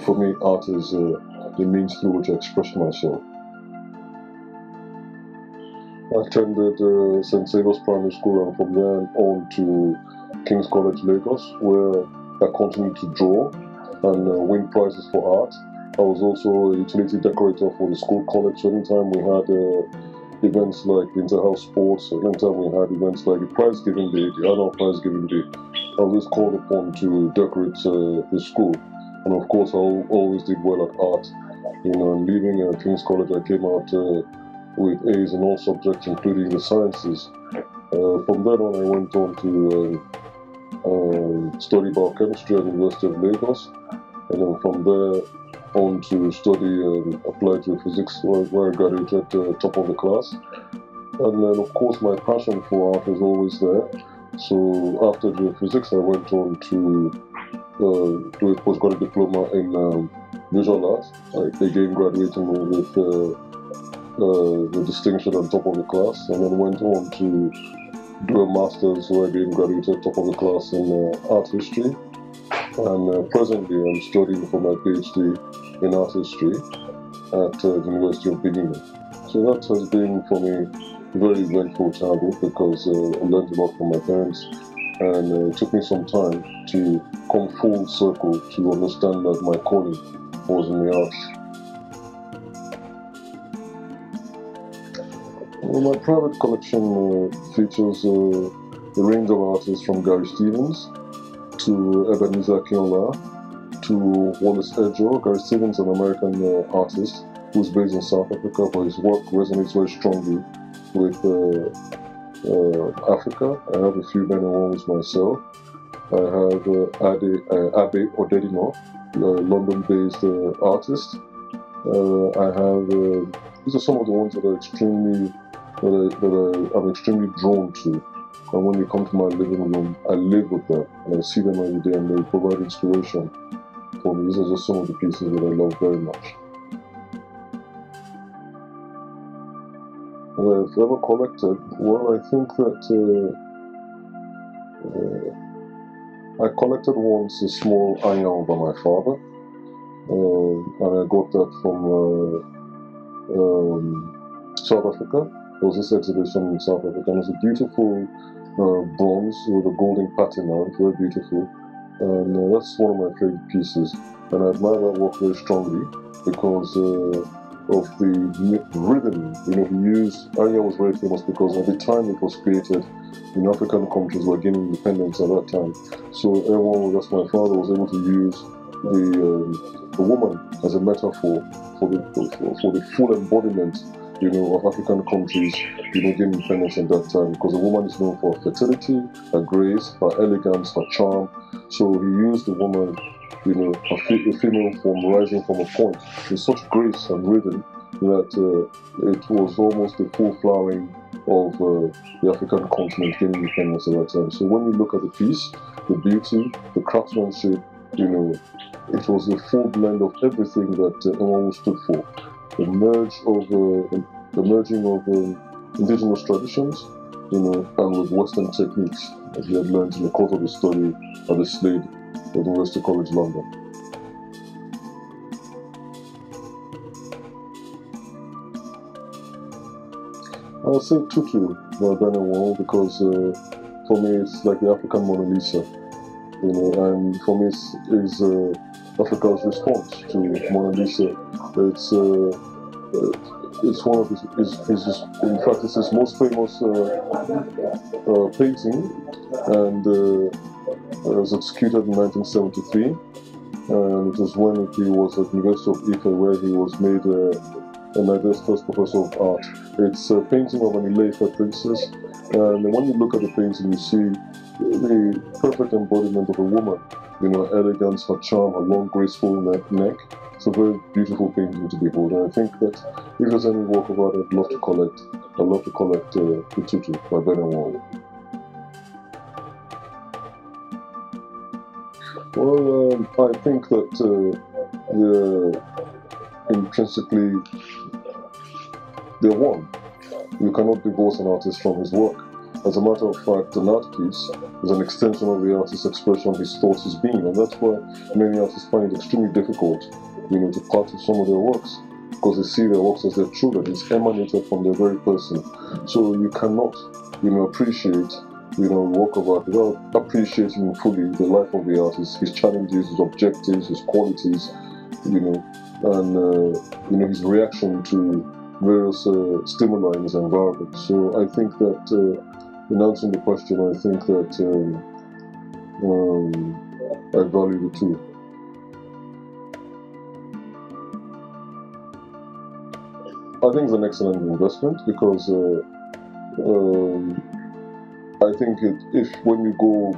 for me, art is uh, the means through which I express myself. I attended uh, St. Xavier's Primary School and from there on to King's College Lagos, where I continued to draw and uh, win prizes for art. I was also a utility decorator for the school college. So anytime we had uh, events like inter-house sports, anytime we had events like the prize giving day, the annual prize giving day, I was called upon to decorate uh, the school. And of course, I always did well at art. You know, leaving uh, King's College, I came out uh, with A's in all subjects, including the sciences. Uh, from then on, I went on to uh, study biochemistry at the University of Lagos, and then from there on to study um, applied physics, where, I graduated uh, top of the class. And then, of course, my passion for art is always there. So after the physics, I went on to do a postgraduate diploma in um, visual arts. I again graduating with uh, uh, the distinction on top of the class, and then went on to do a master's where I again graduated top of the class in uh, art history. And uh, presently, I'm studying for my PhD in art history at uh, the University of Benin. So that has been for me very eventful childhood because uh, I learned a lot from my parents, and uh, it took me some time to come full circle to understand that my calling was in the arts. Well, my private collection uh, features uh, a range of artists from Gary Stevens to Ebenezer Akinola to Wallace Edjo. Gary Stevens, an American uh, artist who's based in South Africa, but his work resonates very strongly with uh, uh, Africa. I have a few Benin ones myself. I have uh, uh, Abe Odedina, a London-based artist. I have these are some of the ones that are extremely that I, that I am extremely drawn to. And when they come to my living room, I live with them and I see them every day and they provide inspiration for me. These are just some of the pieces that I love very much. I've ever collected, well, I think that uh, uh, I collected once a small iron by my father, uh, and I got that from uh, um, South Africa. There was this exhibition in South Africa, and it's a beautiful uh, bronze with a golden patina, very beautiful. And uh, that's one of my favorite pieces. And I admire that work very strongly because of the rhythm. You know, he used, Anyanwu was very famous because at the time it was created, in African countries were gaining independence at that time. So everyone, that's my father, was able to use the, um, the woman as a metaphor for the, for, for the full embodiment you know, of African countries, you know, gain independence at that time because a woman is known for her fertility, her grace, her elegance, her charm. So he used the woman, you know, a, female form rising from a point with such grace and rhythm that uh, it was almost the full flowering of uh, the African continent gaining independence at that time. So when you look at the piece, the beauty, the craftsmanship, you know, it was a full blend of everything that uh, stood for the merge of uh, the merging of uh, indigenous traditions, you know, and with Western techniques, as we had learned in the course of the study at the Slade at University College London. I'll say Tutu by Ben Enwonwu because uh, for me it's like the African Mona Lisa, you know, and for me it's, it's uh, Africa's response to Mona Lisa. It's uh, it's one of his, his, his, in fact, it's his most famous uh, uh, painting, and uh, it was executed in 1973. And it was when he was at the University of Ife, where he was made uh, Nigeria's first professor of art. It's a painting of an Ile-Ife princess, and when you look at the painting, you see the perfect embodiment of a woman you know, elegance, her charm, her long, graceful neck. It's a very beautiful painting to behold. And I think that if there's any work of art I'd love to collect, I'd love to collect uh, Tutu by Ben Enwonwu. Well, um, I think that uh, they're intrinsically they're one. You cannot divorce an artist from his work. as a matter of fact, an art piece is an extension of the artist's expression of his thoughts, his being, and that's why many artists find it extremely difficult, you know, to part with some of their works because they see their works as their that it's emanated from their very person. So you cannot, you know, appreciate, you know, work about without appreciating fully the life of the artist, his challenges, his objectives, his qualities, you know, and uh, you know his reaction to various uh, stimuli in his environment. So I think that uh, in answering the question, I think that um, um, I value the two. I think it's an excellent investment because uh, um, I think it, if when you go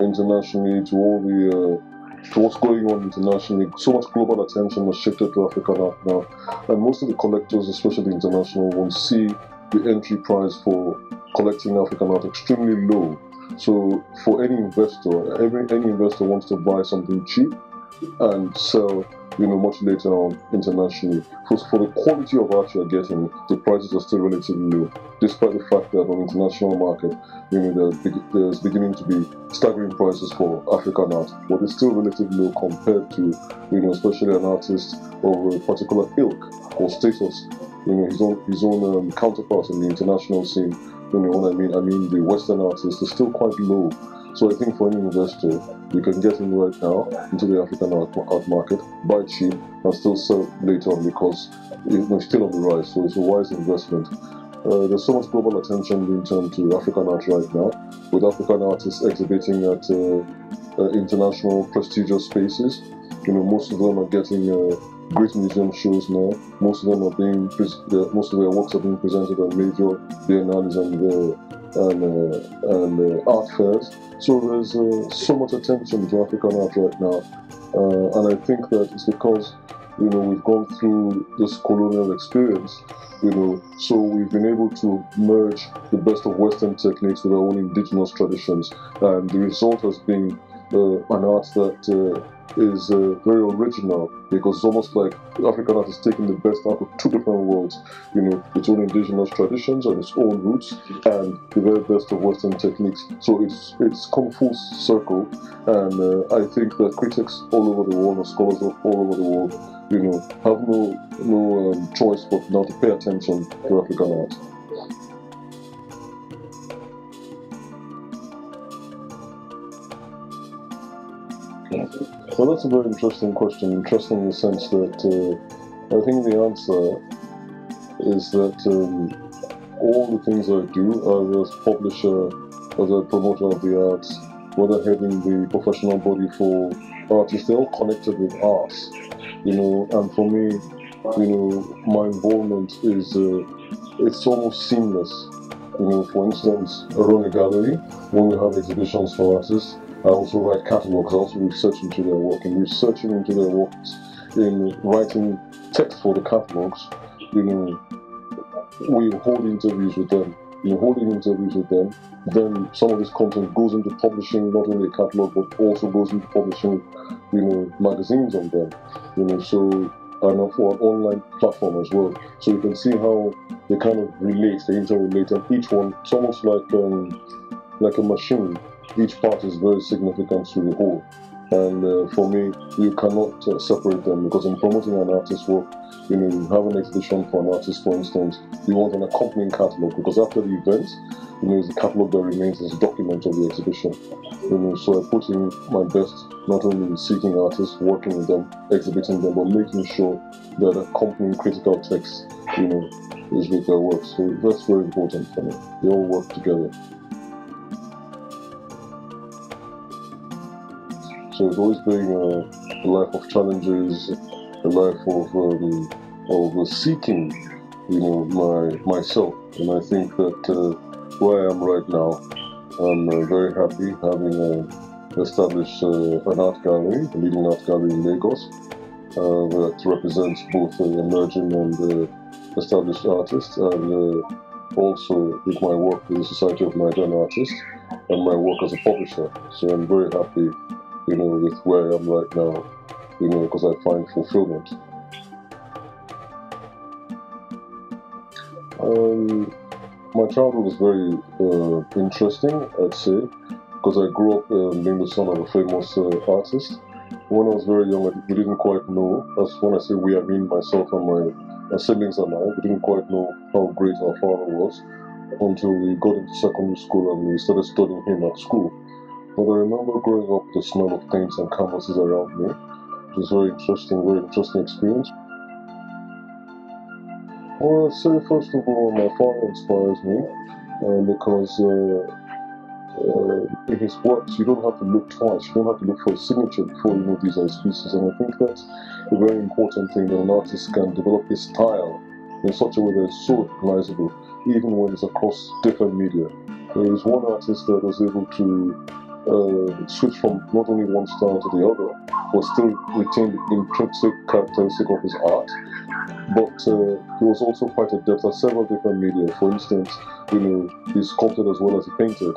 internationally to all the uh, to what's going on internationally, so much global attention has shifted to African art now, and most of the collectors, especially the international ones, see the entry price for collecting African art extremely low. So for any investor, every any investor wants to buy something cheap and sell you know, much later on internationally. For, for the quality of art you're getting, the prices are still relatively low, despite the fact that on international market, you know, there's beginning to be staggering prices for African art, but it's still relatively low compared to, you know, especially an artist of a particular ilk or status, you know, his own his own um, counterpart in the international scene. You know what I mean? I mean, the Western artists are still quite low so I think for any investor, you can get in right now into the African art, market, buy cheap, and still sell later on because it's still on the rise. So it's a wise investment. Uh, there's so much global attention being turned to African art right now, with African artists exhibiting at uh, uh, international prestigious spaces. You know, most of them are getting uh, great museum shows now. Most of them are being, most of their works are being presented at major biennales and uh, and, uh, and uh, art fairs. So there's uh, so much attention to African art right now, and I think that it's because you know we've gone through this colonial experience you know so we've been able to merge the best of western techniques with our own indigenous traditions and the result has been uh, an art that uh, is uh, very original because it's almost like African art is taking the best out of two different worlds, you know, its own indigenous traditions and its own roots and the very best of Western techniques. So it's it's come full circle, and uh, I think that critics all over the world and scholars all over the world, you know, have no no um, choice but now to pay attention to African art. Well, that's a very interesting question. Interesting in the sense that uh, I think the answer is that um, all the things I do, either as publisher, as a promoter of the arts, whether heading the professional body for artists, they're all connected with art. You know, and for me, you know, my involvement is uh, it's almost seamless. You know, for instance, around a gallery, when we have exhibitions for artists, I also write catalogs, I also research into their work and researching into their works in writing text for the catalogs, you know, we hold interviews with them. You holding interviews with them, then some of this content goes into publishing not only a catalog but also goes into publishing, you know, magazines on them. You know, so and for an online platform as well. So you can see how they kind of relate, they interrelate, and each one it's almost like um, like a machine each part is very significant to the whole. And uh, for me, you cannot uh, separate them because in promoting an artist's work, you know, you have an exhibition for an artist, for instance, you want an accompanying catalog because after the event, you know, the catalog that remains as a document of the exhibition. You know, so I put in my best, not only in seeking artists, working with them, exhibiting them, but making sure that accompanying critical text, you know, is with their work. So that's very important for me. They all work together. So it's always been a, a life of challenges, a life of um, of seeking, you know, my myself. And I think that uh, where I am right now, I'm uh, very happy having uh, established uh, an art gallery, a leading art gallery in Lagos, uh, that represents both emerging and established artists, and also with my work with the Society of Nigerian Artists and my work as a publisher. So I'm very happy you know, with where I am right now, you know, because I find fulfillment. Um, my childhood was very uh, interesting, I'd say, because I grew up um, being the son of a famous uh, artist. When I was very young, we didn't quite know. That's when I say we, I mean myself and my, my siblings and I. We didn't quite know how great our father was until we got into secondary school and we started studying him at school. But I remember growing up the smell of paints and canvases around me. It was very interesting, very interesting experience. Well, I'd say first of all, my father inspires me uh, because uh, uh, in his works, you don't have to look twice. You don't have to look for a signature before you know these are his pieces. And I think that's a very important thing that an artist can develop his style in such a way that it's so recognizable, even when it's across different media. There is one artist that was able to uh, switch from not only one style to the other, but still retain the intrinsic characteristic of his art but uh, he was also quite adept at several different media. For instance, you know, he sculpted as well as he painted.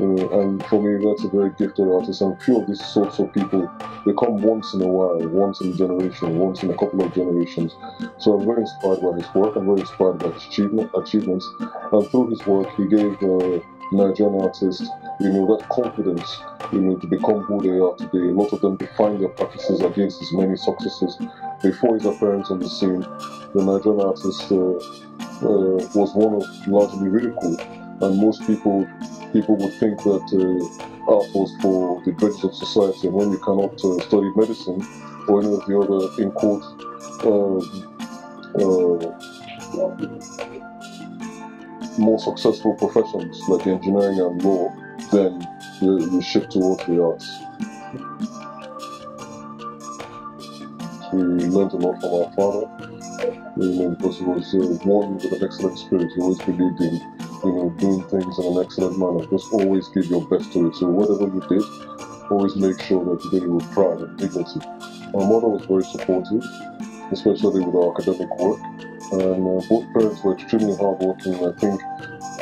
You know, and for me, that's a very gifted artist. And few of these sorts of people, they come once in a while, once in a generation, once in a couple of generations. So I'm very inspired by his work. I'm very inspired by his achievement, achievements. And through his work, he gave uh, Nigerian artists, you know, that confidence, you know, to become who they are today. A lot of them define their practices against his many successes. Before his appearance on the scene, the Nigerian artist uh, uh, was one of largely ridicule, and most people people would think that uh, art was for the dregs of society, and when you cannot uh, study medicine or any of the other in quote. Um, uh, more successful professions like engineering and law, then you, you shift towards the arts. We learned a lot from our father, you know, because he was uh, born with an excellent spirit. He always believed in, you know, doing things in an excellent manner. Just always give your best to it. So whatever you did, always make sure that you did it with pride and dignity. My mother was very supportive, especially with our academic work and uh, both parents were extremely hardworking. I think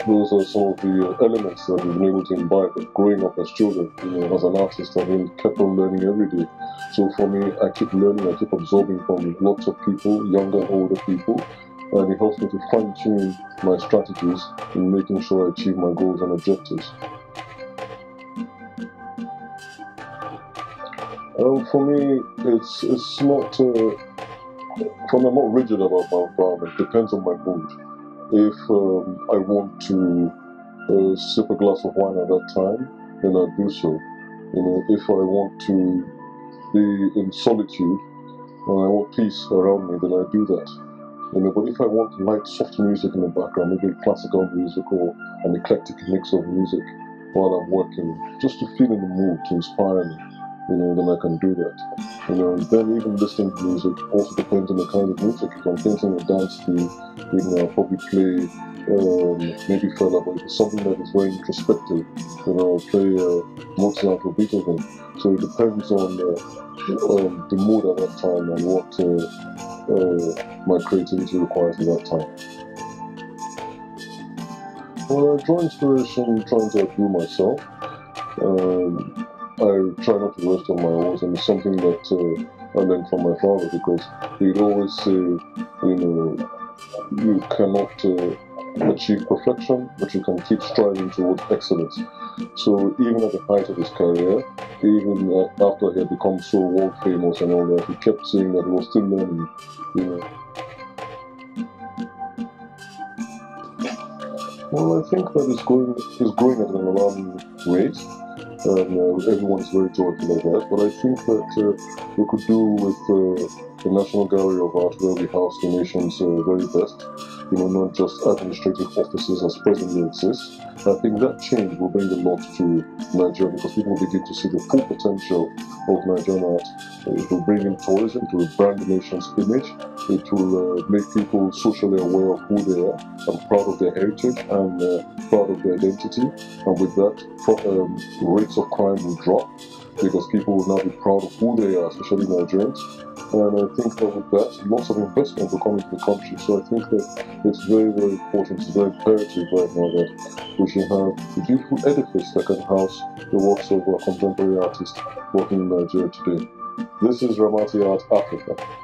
those are some of the elements that we've been able to imbibe growing up as children. You know, as an artist, I've been kept on learning every day. So for me, I keep learning, I keep absorbing from lots of people, younger older people, and it helps me to fine tune my strategies in making sure I achieve my goals and objectives. Um, for me, it's it's not. Uh, from I'm not rigid about my environment. Depends on my mood. If um, I want to uh, sip a glass of wine at that time, then I do so. You know, if I want to be in solitude and I want peace around me, then I do that. You know, but if I want light, soft music in the background, maybe classical music or an eclectic mix of music while I'm working, just to feel in the mood to inspire me, you know, then I can do that. You know, then even listening to music also depends on the kind of music. If I'm thinking of dance to, you know, I'll probably play um, maybe Fela, but if it's something that is very introspective, know, I'll play uh, Mozart or Beethoven. So it depends on uh, um, the mood at that time and what uh, uh, my creativity requires at that time. Well, I draw inspiration trying to outdo myself. Um, I try not to rest on my oars, and it's something that uh, I learned from my father because he'd always say, you know, you cannot uh, achieve perfection, but you can keep striving towards excellence. So even at the height of his career, even after he had become so world famous and all that, he kept saying that he was still learning, you know. Well, I think that it's going, it's growing at an alarming rate uh, everyone's very joyful of that. But I think that uh, we could do with uh, the National Gallery of Art where we house the nation's uh, very best, you know, not just administrative offices as presently exist. I think that change will bring a lot to Nigeria because people will begin to see the full potential of Nigerian art. It will bring in tourism, it will brand the nation's image, it will uh, make people socially aware of who they are and proud of their heritage and uh, proud of their identity. And with that, um, rates of crime will drop because people will now be proud of who they are, especially Nigerians. And I think that with that, lots of investment will come into the country. So I think that it's very, very important, it's very imperative right now that we should have a beautiful edifice that can house the works of our contemporary artists working in Nigeria today. This is Ramati Art Africa.